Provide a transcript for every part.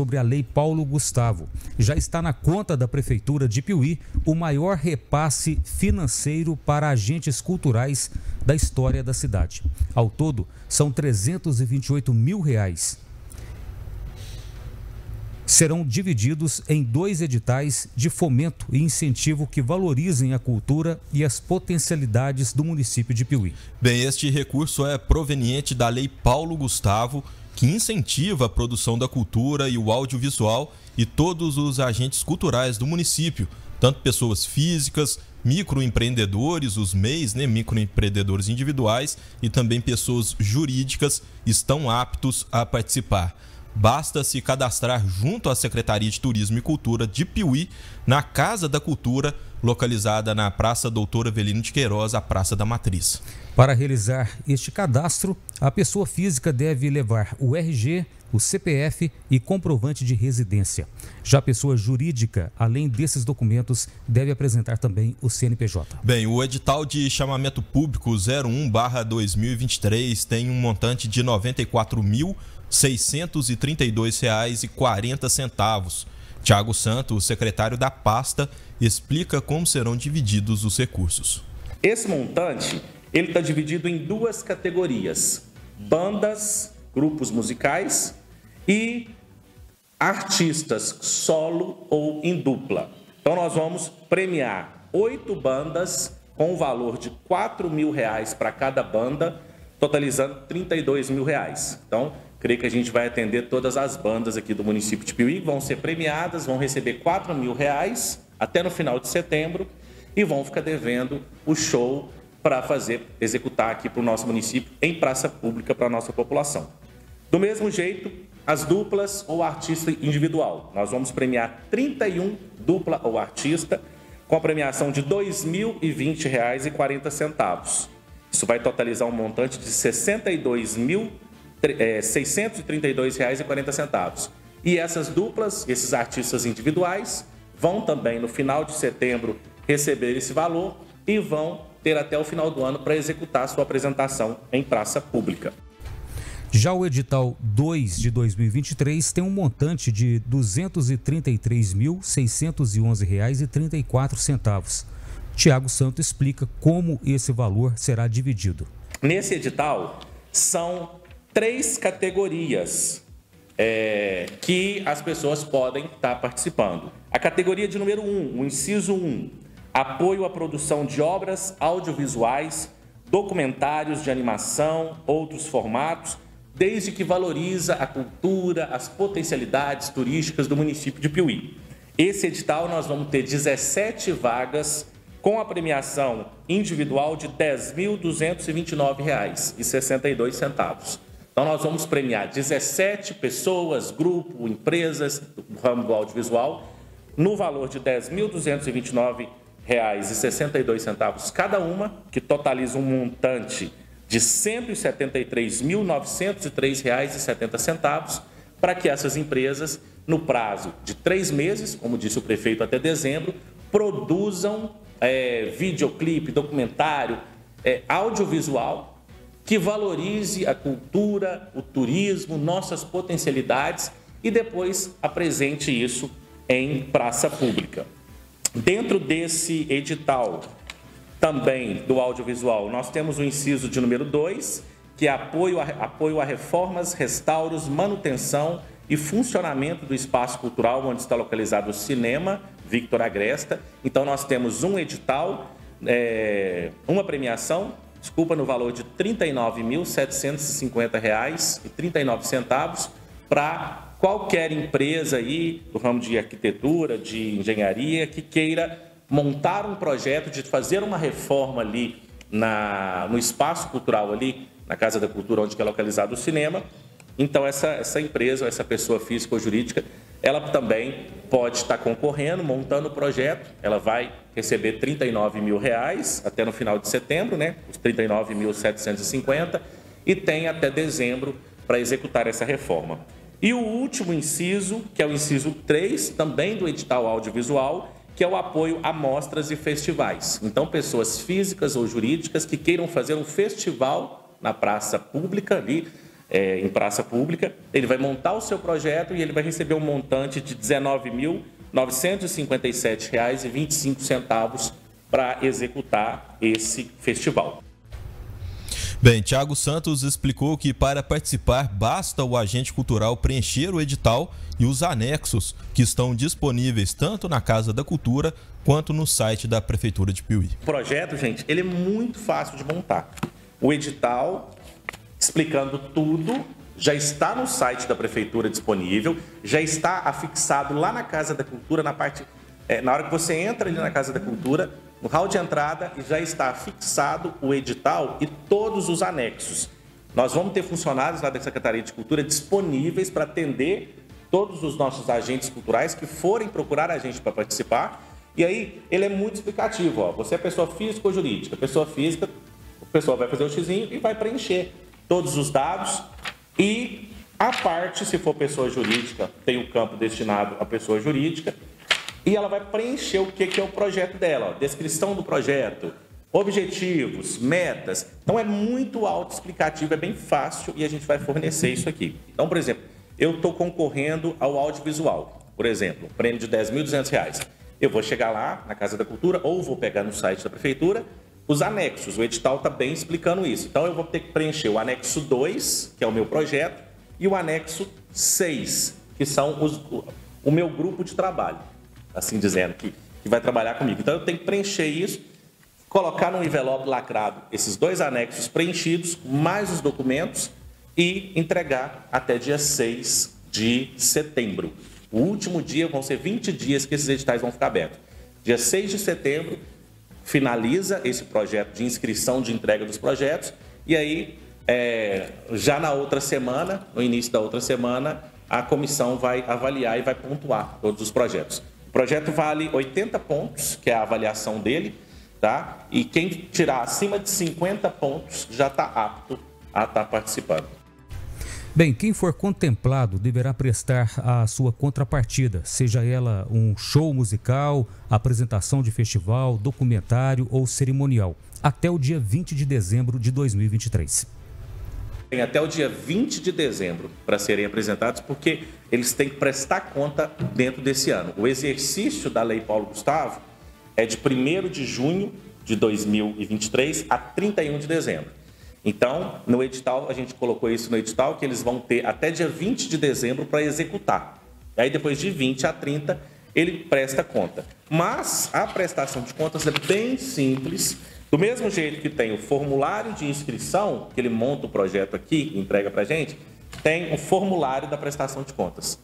sobre a Lei Paulo Gustavo. Já está na conta da Prefeitura de Piuí o maior repasse financeiro para agentes culturais da história da cidade. Ao todo, são 328 mil reais serão divididos em dois editais de fomento e incentivo que valorizem a cultura e as potencialidades do município de Piuí. Bem, este recurso é proveniente da Lei Paulo Gustavo, que incentiva a produção da cultura e o audiovisual e todos os agentes culturais do município, tanto pessoas físicas, microempreendedores, os MEIs, né, microempreendedores individuais e também pessoas jurídicas estão aptos a participar. Basta se cadastrar junto à Secretaria de Turismo e Cultura de Piuí, na Casa da Cultura, localizada na Praça Doutor Avelino de Queiroz, a Praça da Matriz. Para realizar este cadastro, a pessoa física deve levar o RG, o CPF e comprovante de residência. Já a pessoa jurídica, além desses documentos, deve apresentar também o CNPJ. Bem, o edital de chamamento público 01/2023 tem um montante de R$ 94 mil R$ 632,40. Tiago Santos, secretário da pasta, explica como serão divididos os recursos. Esse montante ele está dividido em duas categorias: bandas, grupos musicais e artistas solo ou em dupla. Então nós vamos premiar oito bandas com o valor de quatro mil reais para cada banda, totalizando 32 mil reais. Então Creio que a gente vai atender todas as bandas aqui do município de Piuí, vão ser premiadas, vão receber 4 mil reais até no final de setembro e vão ficar devendo o show para fazer, executar aqui para o nosso município em praça pública para a nossa população. Do mesmo jeito, as duplas ou artista individual. Nós vamos premiar 31 dupla ou artista com a premiação de R$ 2.020,40. Isso vai totalizar um montante de R$ 62 mil é, R$ 632,40. E essas duplas, esses artistas individuais, vão também no final de setembro receber esse valor e vão ter até o final do ano para executar sua apresentação em praça pública. Já o edital 2 de 2023 tem um montante de R$ 233.611,34. Tiago Santos explica como esse valor será dividido. Nesse edital, são três categorias é, que as pessoas podem estar participando. A categoria de número 1, um, o inciso 1, um, apoio à produção de obras audiovisuais, documentários de animação, outros formatos, desde que valoriza a cultura, as potencialidades turísticas do município de Piuí. Esse edital nós vamos ter 17 vagas com a premiação individual de R$ 10.229,62. Então, nós vamos premiar 17 pessoas, grupo, empresas do ramo do audiovisual, no valor de R$ 10.229,62 cada uma, que totaliza um montante de R$ 173.903,70, para que essas empresas, no prazo de três meses, como disse o prefeito, até dezembro, produzam é, videoclipe, documentário, é, audiovisual que valorize a cultura, o turismo, nossas potencialidades e depois apresente isso em praça pública. Dentro desse edital também do audiovisual, nós temos o inciso de número 2, que é apoio a, apoio a reformas, restauros, manutenção e funcionamento do espaço cultural onde está localizado o cinema Victor Agresta. Então, nós temos um edital, é, uma premiação desculpa, no valor de R$ 39.750,39 para qualquer empresa aí do ramo de arquitetura, de engenharia, que queira montar um projeto de fazer uma reforma ali na, no espaço cultural ali, na Casa da Cultura, onde é localizado o cinema. Então, essa, essa empresa, essa pessoa física ou jurídica, ela também pode estar concorrendo, montando o projeto, ela vai receber 39 mil reais até no final de setembro, né? Os 39.750 e tem até dezembro para executar essa reforma. E o último inciso, que é o inciso 3, também do edital audiovisual, que é o apoio a mostras e festivais. Então, pessoas físicas ou jurídicas que queiram fazer um festival na praça pública ali, é, em praça pública, ele vai montar o seu projeto e ele vai receber um montante de R$ 19.957,25 para executar esse festival. Bem, Tiago Santos explicou que para participar basta o agente cultural preencher o edital e os anexos que estão disponíveis tanto na Casa da Cultura quanto no site da Prefeitura de Piuí. O projeto, gente, ele é muito fácil de montar. O edital explicando tudo já está no site da Prefeitura disponível, já está afixado lá na Casa da Cultura, na parte. É, na hora que você entra ali na Casa da Cultura, no hall de entrada já está fixado o edital e todos os anexos. Nós vamos ter funcionários lá da Secretaria de Cultura disponíveis para atender todos os nossos agentes culturais que forem procurar a gente para participar. E aí, ele é muito explicativo. Ó. Você é pessoa física ou jurídica? Pessoa física, o pessoal vai fazer o xizinho e vai preencher todos os dados. E a parte, se for pessoa jurídica, tem o campo destinado à pessoa jurídica e ela vai preencher o que, é o projeto dela, ó, descrição do projeto, objetivos, metas. Então é muito autoexplicativo, é bem fácil e a gente vai fornecer isso aqui. Então, por exemplo, eu estou concorrendo ao audiovisual, por exemplo, um prêmio de R$ 10.200. Eu vou chegar lá na Casa da Cultura ou vou pegar no site da Prefeitura os anexos. O edital está bem explicando isso. Então eu vou ter que preencher o anexo 2, que é o meu projeto, e o anexo 6, que são os, o meu grupo de trabalho assim dizendo, que, que vai trabalhar comigo. Então eu tenho que preencher isso, colocar no envelope lacrado esses dois anexos preenchidos, mais os documentos e entregar até dia 6 de setembro. O último dia vão ser 20 dias que esses editais vão ficar abertos. Dia 6 de setembro finaliza esse projeto de inscrição de entrega dos projetos e aí é, já na outra semana, no início da outra semana, a comissão vai avaliar e vai pontuar todos os projetos. O projeto vale 80 pontos, que é a avaliação dele, tá? E quem tirar acima de 50 pontos já está apto a estar tá participando. Bem, quem for contemplado deverá prestar a sua contrapartida, seja ela um show musical, apresentação de festival, documentário ou cerimonial, até o dia 20 de dezembro de 2023 tem até o dia 20 de dezembro para serem apresentados, porque eles têm que prestar conta dentro desse ano. O exercício da Lei Paulo Gustavo é de 1 de junho de 2023 a 31 de dezembro. Então, no edital, a gente colocou isso no edital, que eles vão ter até dia 20 de dezembro para executar. Aí, depois de 20 a 30, ele presta conta. Mas a prestação de contas é bem simples do mesmo jeito que tem o formulário de inscrição, que ele monta o projeto aqui e entrega para a gente, tem o formulário da prestação de contas.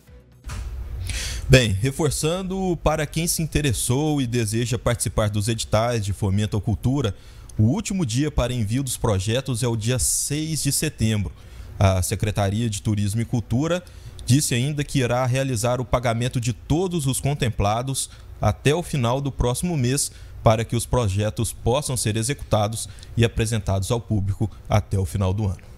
Bem, reforçando para quem se interessou e deseja participar dos editais de fomento à cultura, o último dia para envio dos projetos é o dia 6 de setembro. A Secretaria de Turismo e Cultura disse ainda que irá realizar o pagamento de todos os contemplados até o final do próximo mês para que os projetos possam ser executados e apresentados ao público até o final do ano.